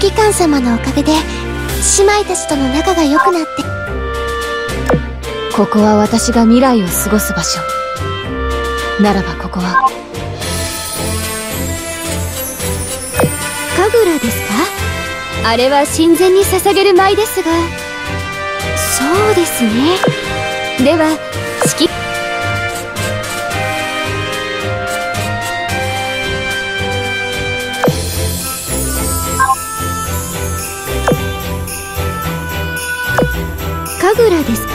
指揮官様のおかげで姉妹たちとの仲が良くなって。ここは私が未来を過ごす場所。ならばここは。神楽ですか？あれは神前に捧げる舞ですが。そうですね。では指神楽ですか？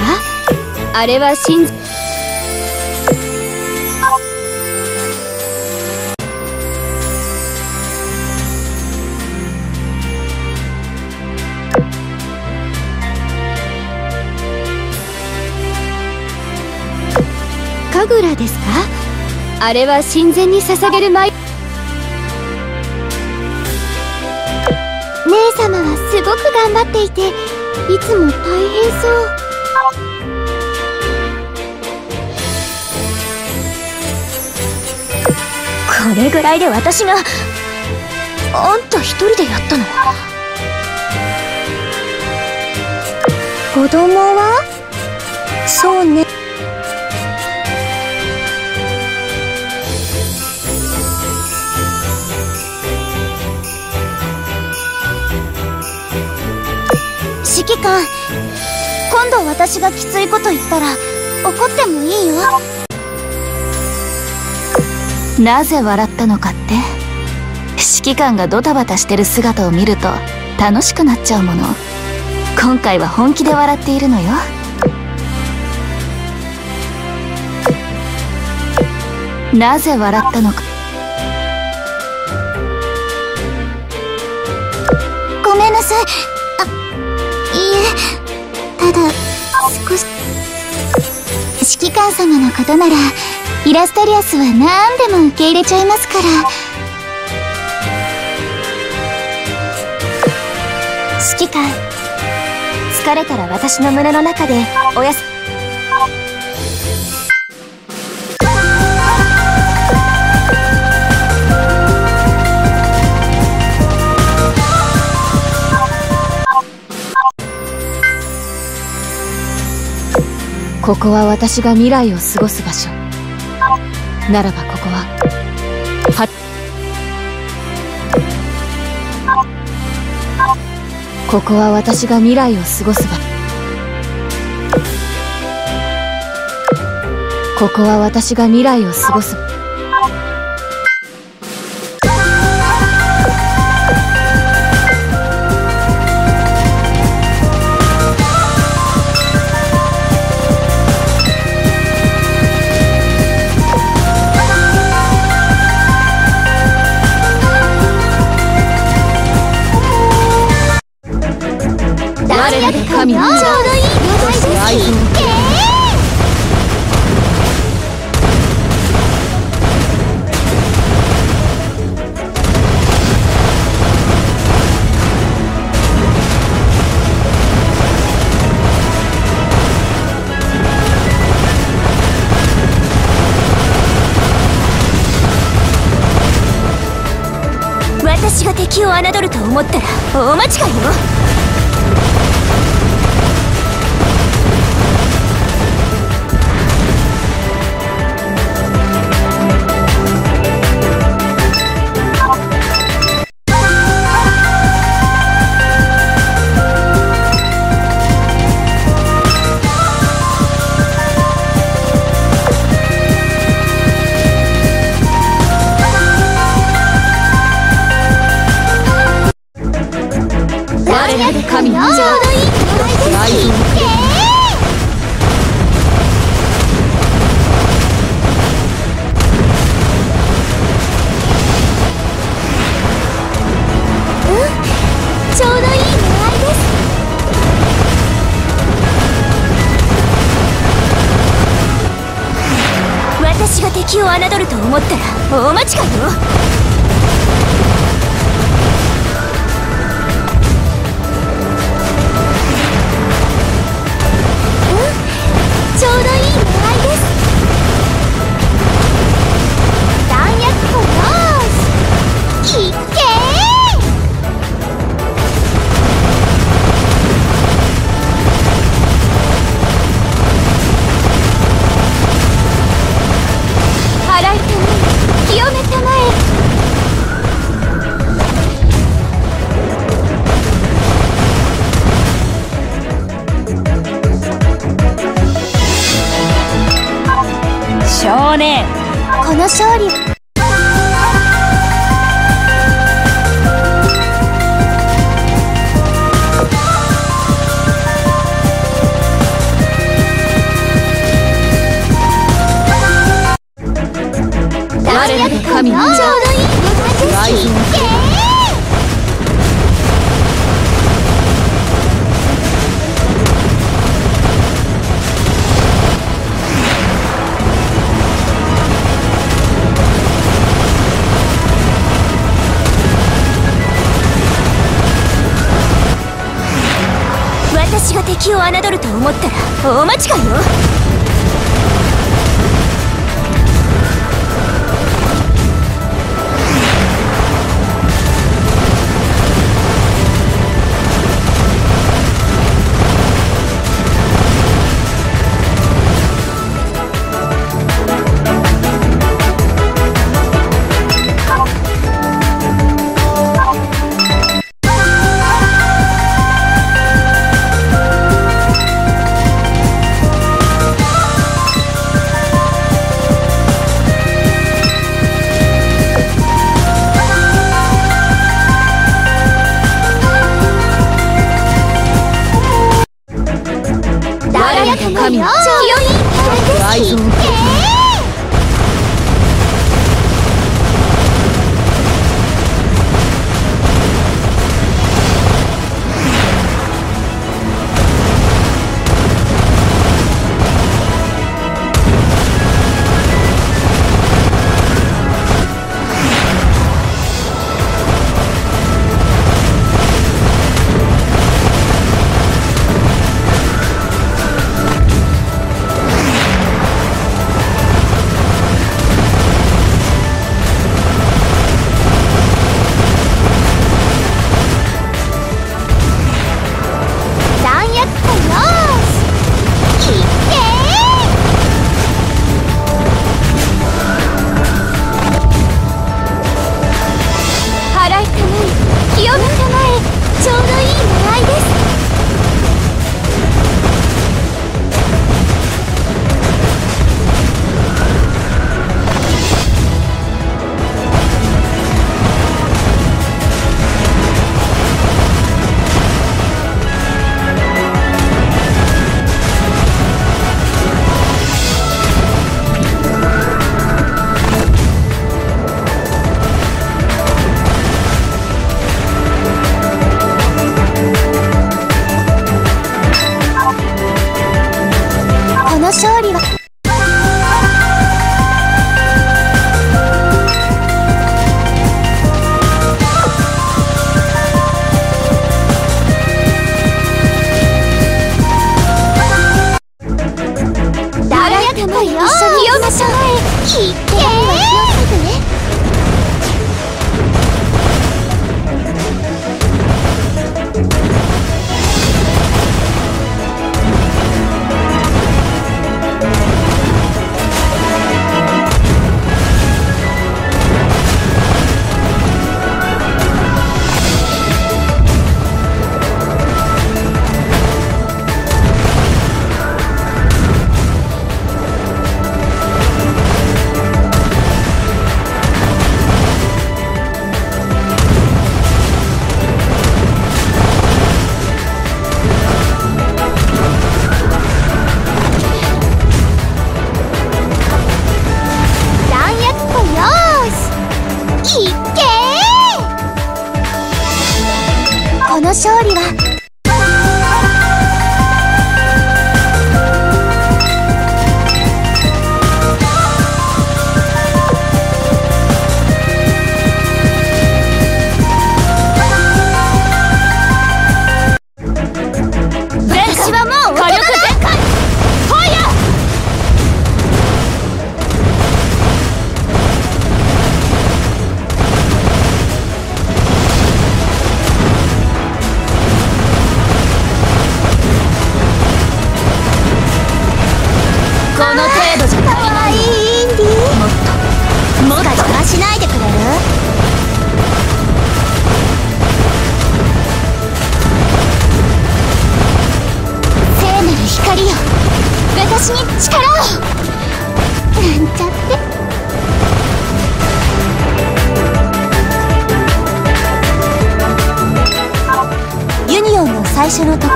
あれは神神楽ですか？あれは神前に捧げる舞。姉様はすごく頑張っていていつも大変そう。これぐらいで私があんた一人でやったの？子供は？そうね。指揮官今度私がきついこと言ったら怒ってもいいよ。なぜ笑ったのかって？指揮官がドタバタしてる姿を見ると楽しくなっちゃうもの。今回は本気で笑っているのよ。なぜ笑ったのか？ごめんなさいえただ少し指揮官様のことならイラストリアスは何でも受け入れちゃいますから。指揮官疲れたら私の胸の中でおやすここは私が未来を過ごす場所。ならばここははここは私が未来を過ごす場。ここは私が未来を過ごす。我らが神のちょうどいい了解です私が敵を侮ると思ったら大間違いよ。敵を侮ると思った。ら大間違いよ。少年この勝利我らが神ちょうどい。い敵を侮ると思ったら大間違いよ。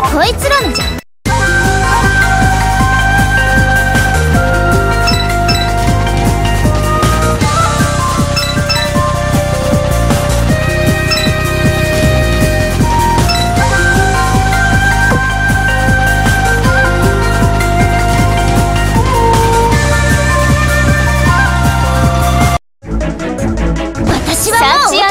こいつらのじゃ私はもう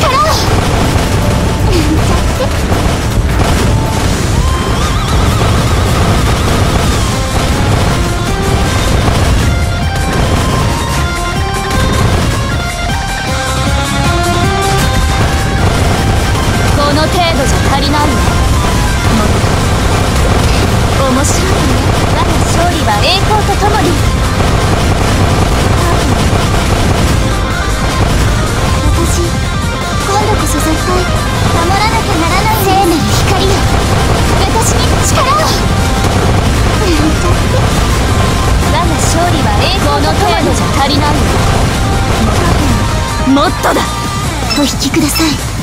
力を。引きください。